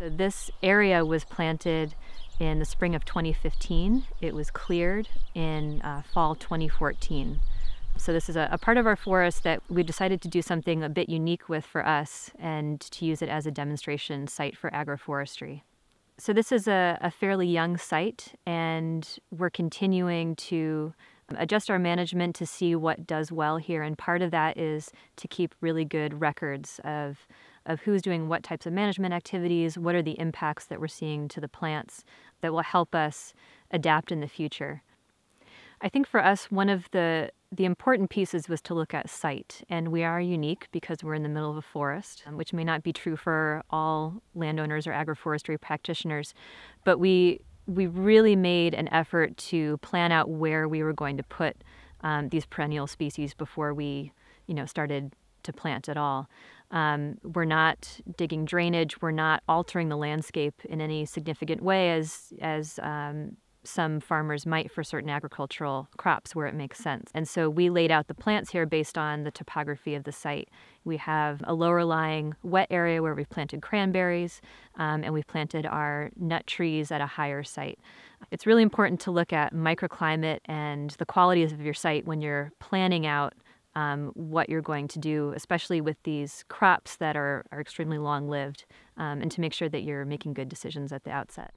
So this area was planted in the spring of 2015. It was cleared in uh, fall 2014. So this is a, a, part of our forest that we decided to do something a bit unique with for us and to use it as a demonstration site for agroforestry. So this is a, a fairly young site and we're continuing to adjust our management to see what does well here. And part of that is to keep really good records of, of who's doing what types of management activities, what are the impacts that we're seeing to the plants that will help us adapt in the future. I think for us, one of the the important pieces was to look at site, and we are unique because we're in the middle of a forest, um, which may not be true for all landowners or agroforestry practitioners, but we we really made an effort to plan out where we were going to put um, these perennial species before we, you know, started to plant at all. Um, we're not digging drainage. We're not altering the landscape in any significant way, as as um, some farmers might for certain agricultural crops where it makes sense. And so we laid out the plants here based on the topography of the site. We have a lower lying wet area where we've planted cranberries, um, and we've planted our nut trees at a higher site. It's really important to look at microclimate and the qualities of your site when you're planning out um, what you're going to do, especially with these crops that are, are extremely long lived, um, and to make sure that you're making good decisions at the outset.